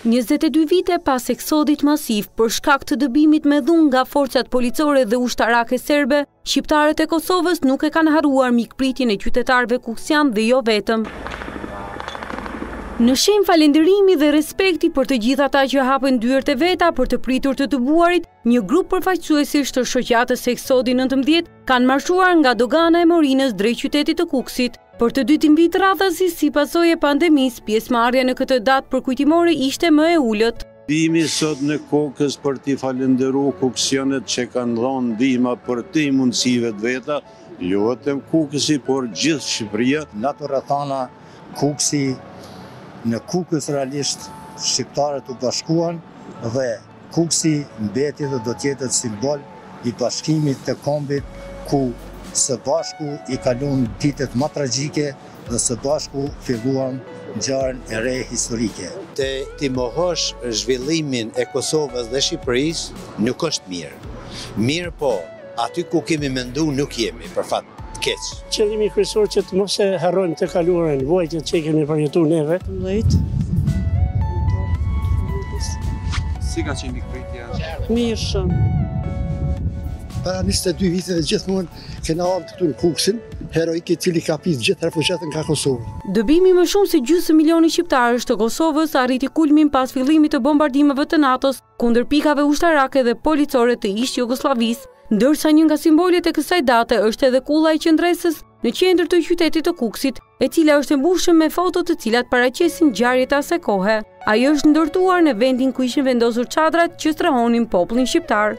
Njëzet e dy vite pas eksodit masiv për shkak të dëbimit me dhunë nga forcat policore dhe ushtarake serbe, shqiptarët e Kosovës nuk e kanë harruar mikpritjen e qytetarëve kuksianë dhe jo vetëm. Në shenjë falënderimi dhe respekti për të gjithë ata që hapën dyert e veta për të pritur të dëbuarit, një grup përfaqësuesish të shoqatës Eksodi nëntëdhjetë, Kanë marshuar nga dogana e Morinës drejt qytetit të Kukësit, për të dytin vit radhazi si pasojë e pandemisë, pjesëmarrja në këtë datë përkujtimore ishte më e ulët. Jemi sot në Kukës për t'i falënderu kuksianët që kanë dhonë ndihma përtej mundësive të veta, jo vetëm Kukësi por gjithë Shqipëria. Në ato rrethana Kukësi, në Kukës realisht shqiptarët u bashkuan dhe, Kukësi mbeti dhe do të jetë simbol i bashkimit të kombit ku së bashku i kalum ditët ma tragjike dhe së bashku filluam ngjarjen e re historike. Të t'i mohosh zhvillimin e Kosovës dhe Shqipërisë nuk është mirë. Mirëpo, Aty ku kemi mendu nuk jemi, për fat të keq. Qëllimi kryesor që të mos e harrojmë të kaluarën, vuajtjet që i kemi përjetu neve. Të mëdhejt në dorë të familjes. Si ka qenë mikpritja? Mirë shumë. Para njëzet e dy viteve gjithmonë kena ardhur këtu në Kukësin heroik, i cili ka prit gjithë refugjatët nga Kosova. Dëbimi i më shumë se gjysmë milioni shqiptarësh të Kosovës arriti kulmin pas fillimit të bombardimeve të NATO-s kundër pikave ushtarake dhe policore të ish Jugosllavisë, ndërsa një nga simbolet e kësaj date është edhe kulla e qëndresës në qendër të qytetit të Kukësit, e cila është e mbushur me foto të cilat paraqesin ngjarjet e asaj kohe. Ajo është ndërtuar në vendin ku ishin vendosur çadrat që strehonin popullin shqiptar.